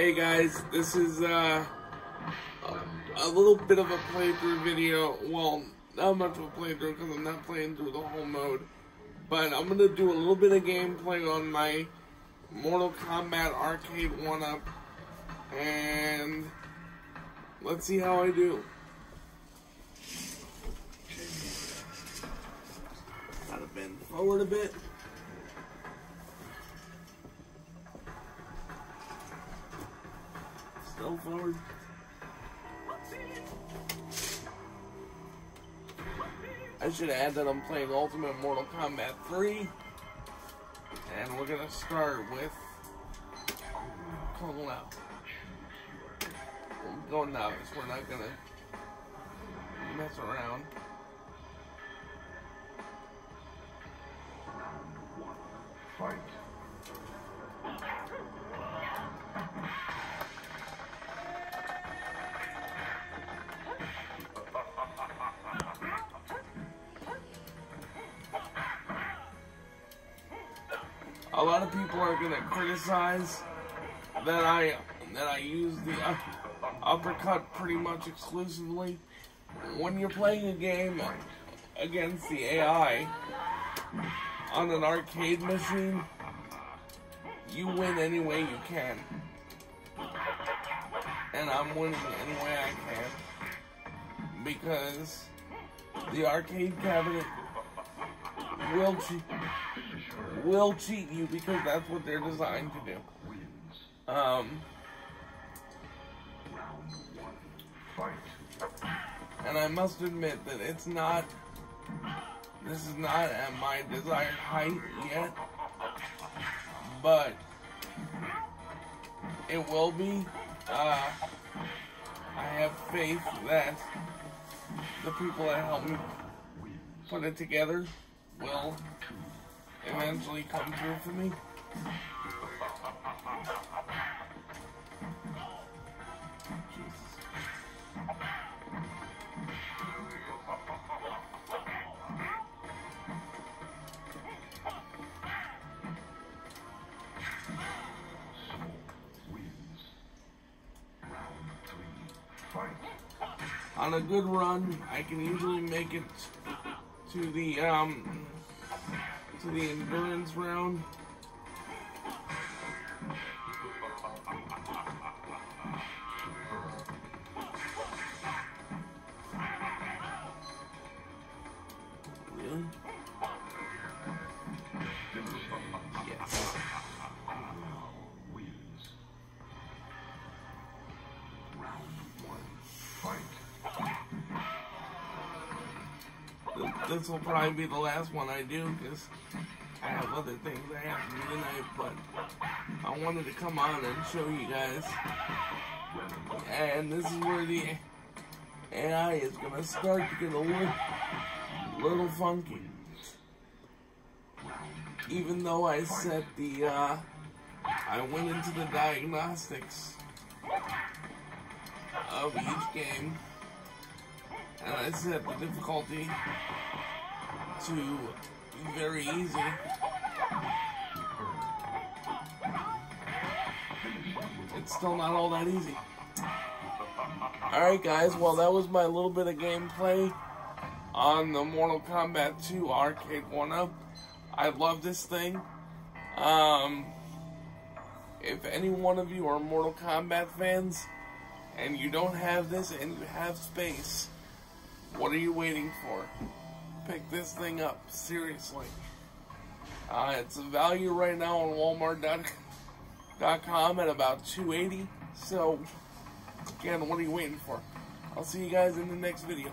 Hey guys, this is uh, a little bit of a playthrough video. Well, not much of a playthrough because I'm not playing through the whole mode. But I'm gonna do a little bit of gameplay on my Mortal Kombat Arcade 1-Up. And let's see how I do. Gotta bend forward a bit. Still forward. I should add that I'm playing Ultimate Mortal Kombat 3. And we're gonna start with Kung Lao. We're going novice, we're not gonna mess around. Fight. A lot of people are gonna criticize that I that I use the up, uppercut pretty much exclusively. When you're playing a game against the AI on an arcade machine, you win any way you can, and I'm winning any way I can because the arcade cabinet will will cheat you because that's what they're designed to do. Um, and I must admit that it's not. This is not at my desired height yet, but it will be. Uh, I have faith that the people that help me put it together will eventually come through for me. On a good run, I can usually make it to the um to the endurance round. This will probably be the last one I do because I have other things I have to do tonight, but I wanted to come on and show you guys. And this is where the AI is going to start to get a little, little funky. Even though I set the, uh, I went into the diagnostics of each game and I set the difficulty to very easy. It's still not all that easy. Alright guys, well that was my little bit of gameplay on the Mortal Kombat 2 Arcade 1-Up. I love this thing. Um, if any one of you are Mortal Kombat fans, and you don't have this and you have space, what are you waiting for? Pick this thing up, seriously. Uh, it's a value right now on Walmart.com at about 280. So, again, what are you waiting for? I'll see you guys in the next video.